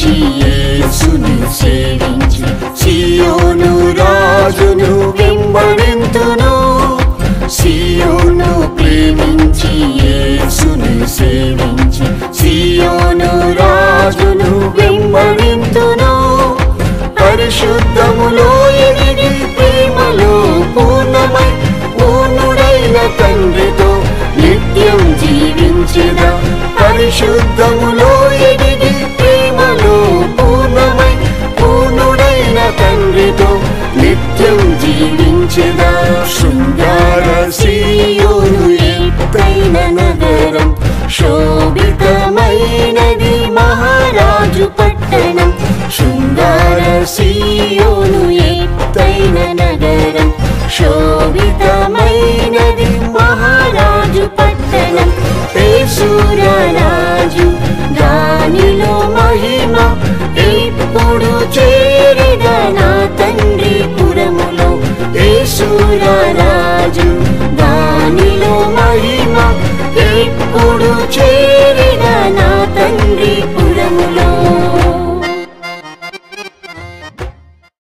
ప్రేమించి యేసుని సేవించి సియోను రాజును వెంబడింతును. సియోను ప్రేమించి యేసుని సేవించి సియోను రాజును వెంబడింతును. పరిశుద్ధములో ఎదిగి ప్రేమలో పూర్ణమై పూర్ణుడైన తండ్రితో నిత్యం జీవించిన పరిశుద్ధములో జీవించిన శృంగార సీయోను ఎత్తైన నగరం శోభితమైనది మహారాజు పట్టణం. శృంగార సీయోను ఎత్తైన నగరం. శోభితమైనది మహారాజు పట్టణం. రాజు దానిలో మహిమ ఇప్పుడు చేరిన నా రాజు దానిలో మహిమ ఇప్పుడు చేరిన నా తండ్రి పురములో.